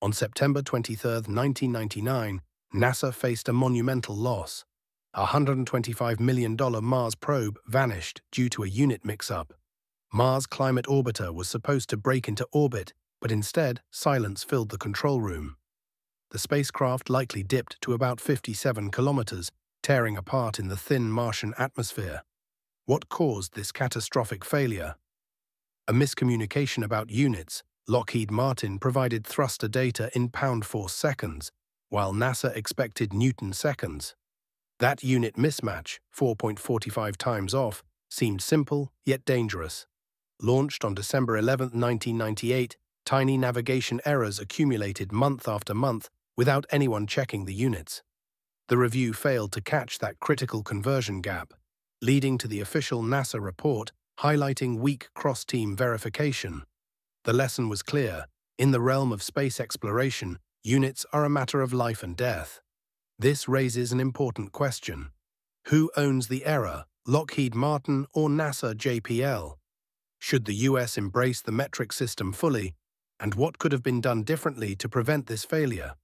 On September 23, 1999, NASA faced a monumental loss. A $125 million Mars probe vanished due to a unit mix-up. Mars Climate Orbiter was supposed to break into orbit, but instead, silence filled the control room. The spacecraft likely dipped to about 57 kilometers, tearing apart in the thin Martian atmosphere. What caused this catastrophic failure? A miscommunication about units. Lockheed Martin provided thruster data in pound force seconds, while NASA expected Newton seconds. That unit mismatch, 4.45 times off, seemed simple yet dangerous. Launched on December 11, 1998, tiny navigation errors accumulated month after month without anyone checking the units. The review failed to catch that critical conversion gap, leading to the official NASA report highlighting weak cross-team verification. The lesson was clear. In the realm of space exploration, units are a matter of life and death. This raises an important question. Who owns the error, Lockheed Martin or NASA JPL? Should the US embrace the metric system fully, and what could have been done differently to prevent this failure?